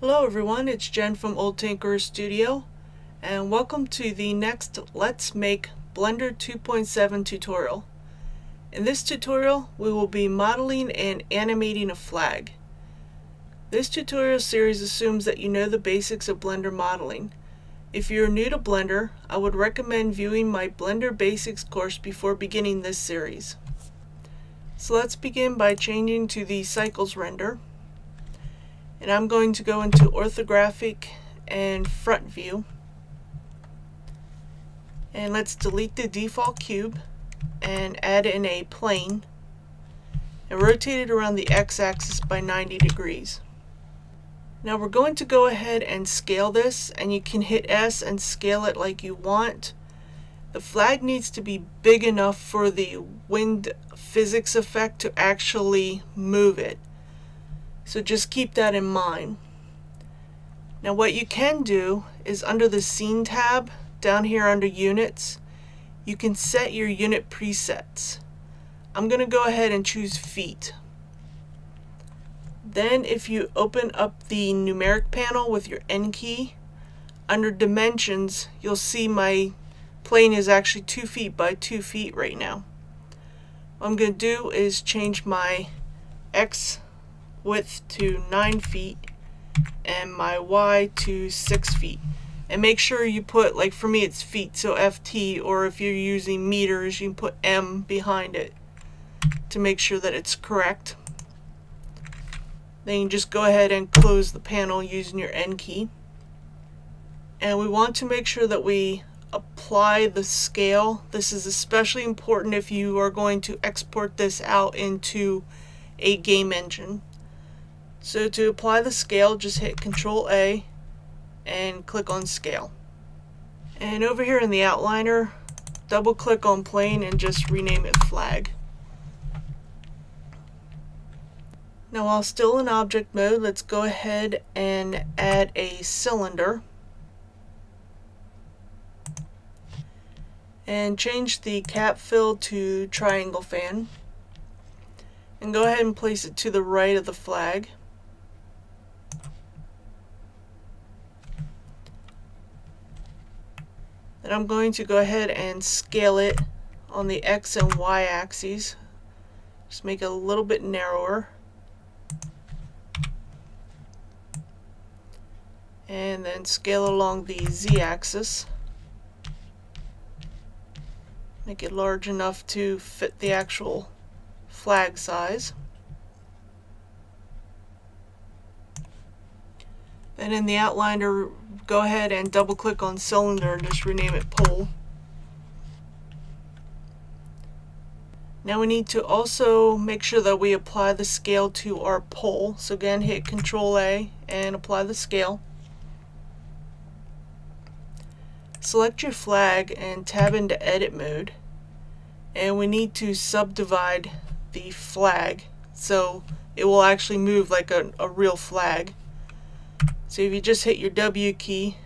Hello everyone, it's Jen from Olde Tinkerer Studio and welcome to the next Let's Make Blender 2.7 tutorial. In this tutorial we will be modeling and animating a flag. This tutorial series assumes that you know the basics of Blender modeling. If you're new to Blender, I would recommend viewing my Blender Basics course before beginning this series. So let's begin by changing to the Cycles render and I'm going to go into orthographic and front view and let's delete the default cube and add in a plane and rotate it around the x-axis by 90 degrees. Now we're going to go ahead and scale this and you can hit S and scale it like you want. The flag needs to be big enough for the wind physics effect to actually move it. So just keep that in mind. Now what you can do is under the scene tab down here under units you can set your unit presets. I'm going to go ahead and choose feet. Then if you open up the numeric panel with your N key under dimensions you'll see my plane is actually 2 feet by 2 feet right now. What I'm going to do is change my X width to 9 feet and my Y to 6 feet. And make sure you put, like for me it's feet, so FT, or if you're using meters, you can put M behind it to make sure that it's correct. Then you just go ahead and close the panel using your N key. And we want to make sure that we apply the scale. This is especially important if you are going to export this out into a game engine. So to apply the scale, just hit Control A and click on Scale. And over here in the outliner, double click on Plane and just rename it Flag. Now while still in object mode, let's go ahead and add a cylinder. And change the cap fill to triangle fan. And go ahead and place it to the right of the flag. I'm going to go ahead and scale it on the X and Y axes. Just make it a little bit narrower. And then scale along the Z axis. Make it large enough to fit the actual flag size. Then in the outliner, go ahead and double click on cylinder and just rename it pole. Now we need to also make sure that we apply the scale to our pole. So again, hit Control A and apply the scale. Select your flag and tab into edit mode. And we need to subdivide the flag so it will actually move like a, a real flag. So if you just hit your W key,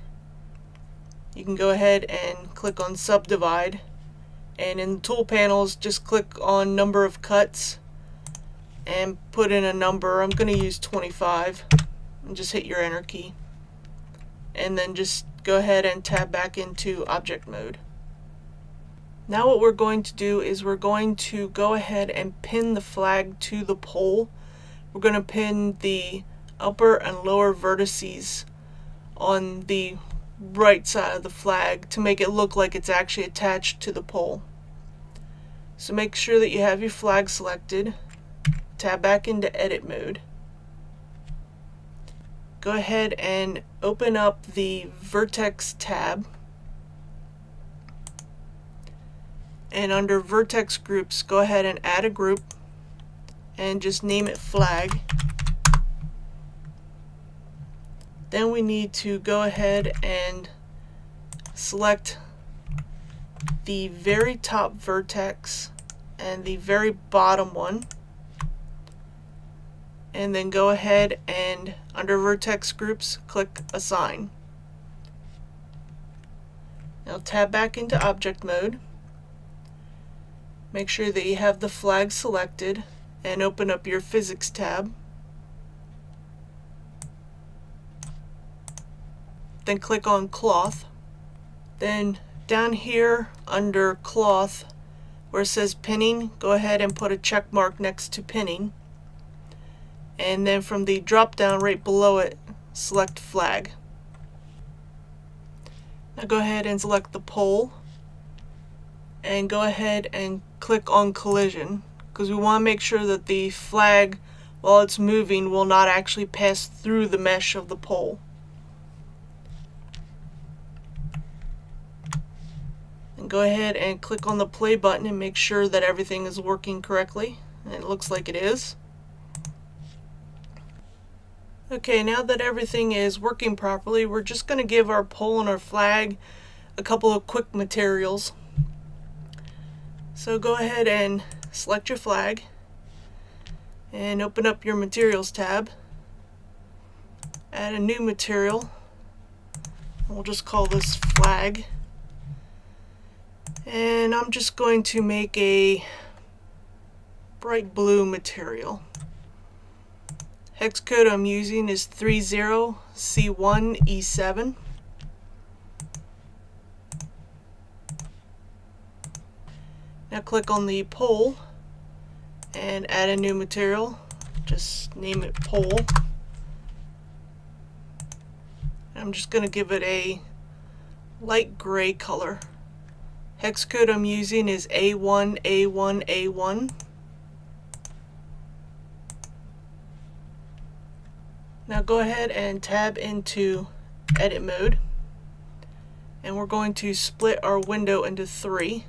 you can go ahead and click on subdivide. And in the tool panels, just click on number of cuts and put in a number. I'm going to use 25 and just hit your enter key. And then just go ahead and tab back into object mode. Now what we're going to do is we're going to go ahead and pin the flag to the pole. We're going to pin the upper and lower vertices on the right side of the flag to make it look like it's actually attached to the pole. So make sure that you have your flag selected. Tab back into edit mode. Go ahead and open up the vertex tab. And under vertex groups, go ahead and add a group and just name it flag. Then we need to go ahead and select the very top vertex and the very bottom one and then go ahead and under vertex groups click assign. Now tab back into object mode. Make sure that you have the flag selected and open up your physics tab. Then click on cloth. Then down here under cloth where it says pinning, go ahead and put a check mark next to pinning. And then from the drop down right below it, select flag. Now go ahead and select the pole and go ahead and click on collision because we want to make sure that the flag while it's moving will not actually pass through the mesh of the pole. Go ahead and click on the play button and make sure that everything is working correctly. It looks like it is. Okay, now that everything is working properly, we're just going to give our pole and our flag a couple of quick materials. So go ahead and select your flag and open up your materials tab. Add a new material. We'll just call this flag. And I'm just going to make a bright blue material. Hex code I'm using is 30C1E7. Now click on the pole and add a new material. Just name it pole. I'm just going to give it a light gray color. Hex code I'm using is A1A1A1. Now go ahead and tab into edit mode and we're going to split our window into three.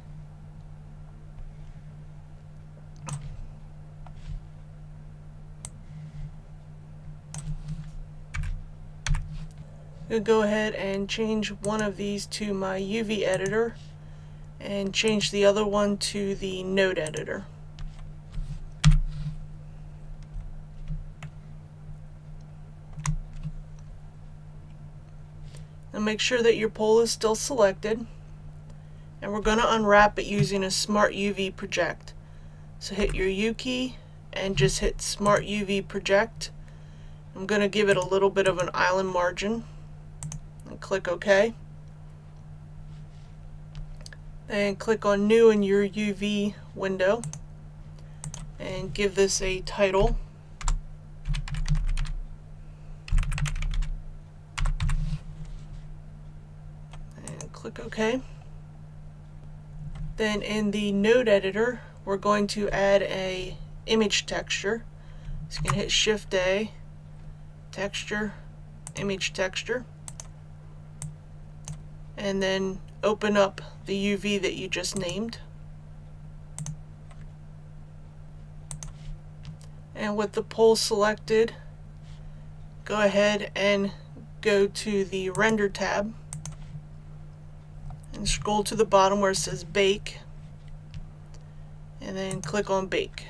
To go ahead and change one of these to my UV editor and change the other one to the node editor. and make sure that your pole is still selected and we're going to unwrap it using a Smart UV project. So hit your U key and just hit Smart UV project. I'm going to give it a little bit of an island margin and click OK. And click on New in your UV window and give this a title. And click OK. Then in the node editor, we're going to add a image texture. So you can hit Shift A, texture, image texture, and then open up the UV that you just named. And with the pole selected, go ahead and go to the render tab and scroll to the bottom where it says bake and then click on bake.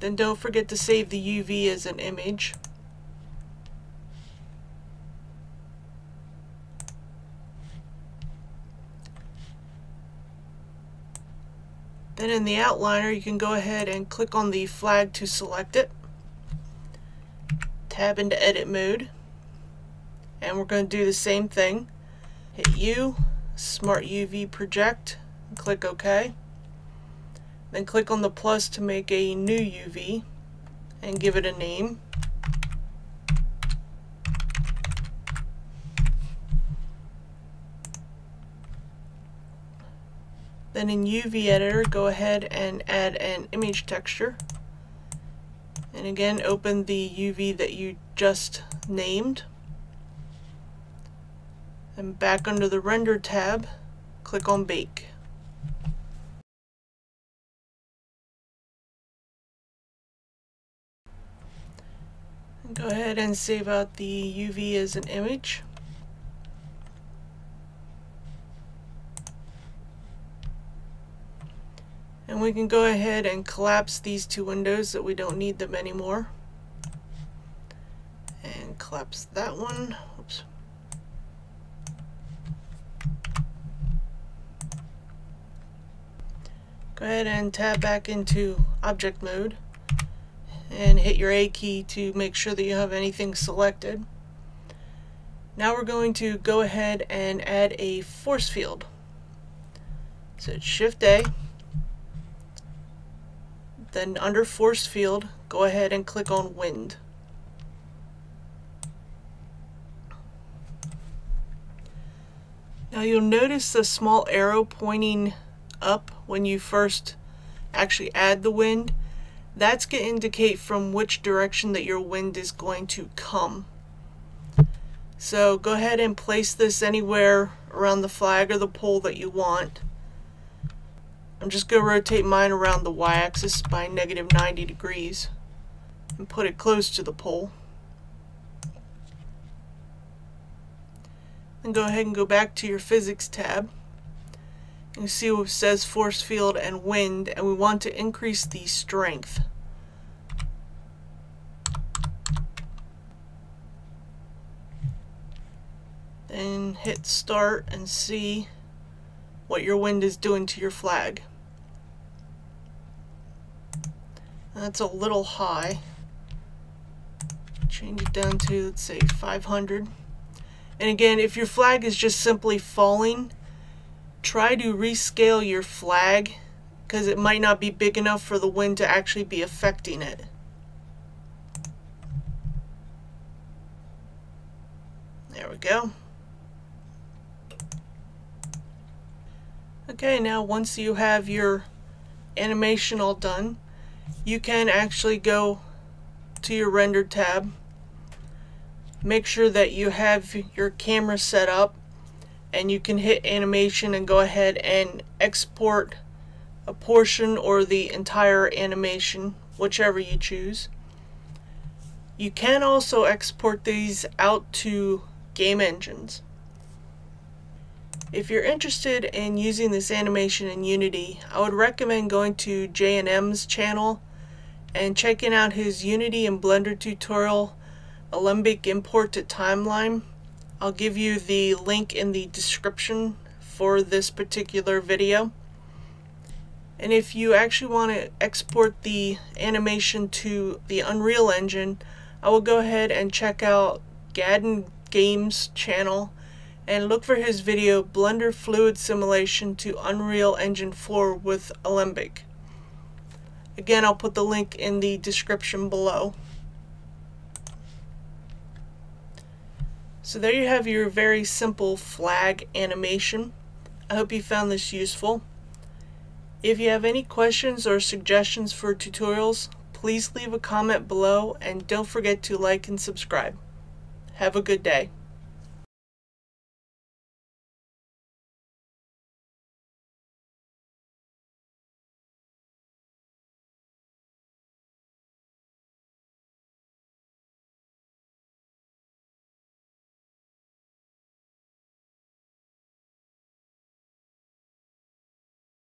Then don't forget to save the UV as an image. Then in the outliner you can go ahead and click on the flag to select it. Tab into edit mode. And we're going to do the same thing. Hit U smart UV project click OK. Then click on the plus to make a new UV and give it a name then in UV editor go ahead and add an image texture. And again open the UV that you just named. And back under the render tab click on bake. Go ahead and save out the UV as an image And we can go ahead and collapse these two windows that we don't need them anymore. And collapse that one. Oops. Go ahead and tab back into object mode. and hit your A key to make sure that you have anything selected. Now we're going to go ahead and add a force field. So Shift A, then under force field, go ahead and click on wind. Now you'll notice the small arrow pointing up when you first actually add the wind. That's going to indicate from which direction that your wind is going to come. So go ahead and place this anywhere around the flag or the pole that you want. I'm just going to rotate mine around the y-axis by negative 90 degrees and put it close to the pole. Then go ahead and go back to your physics tab. You see what says force field and wind and we want to increase the strength. Then hit start and see what your wind is doing to your flag. That's a little high. Change it down to, let's say, 500. And again, if your flag is just simply falling, try to rescale your flag because it might not be big enough for the wind to actually be affecting it. There we go. Okay, now once you have your animation all done, you can actually go to your render tab. Make sure that you have your camera set up and you can hit animation and go ahead and export a portion or the entire animation, whichever you choose. You can also export these out to game engines. If you're interested in using this animation in Unity, I would recommend going to J&M's channel and checking out his Unity and Blender tutorial, Alembic Import to Timeline. I'll give you the link in the description for this particular video. And if you actually want to export the animation to the Unreal Engine, I will go ahead and check out Gadden Games channel and look for his video Blender Fluid Simulation to Unreal Engine 4 with Alembic. Again, I'll put the link in the description below. So there you have your very simple flag animation. I hope you found this useful. If you have any questions or suggestions for tutorials, please leave a comment below and don't forget to like and subscribe. Have a good day.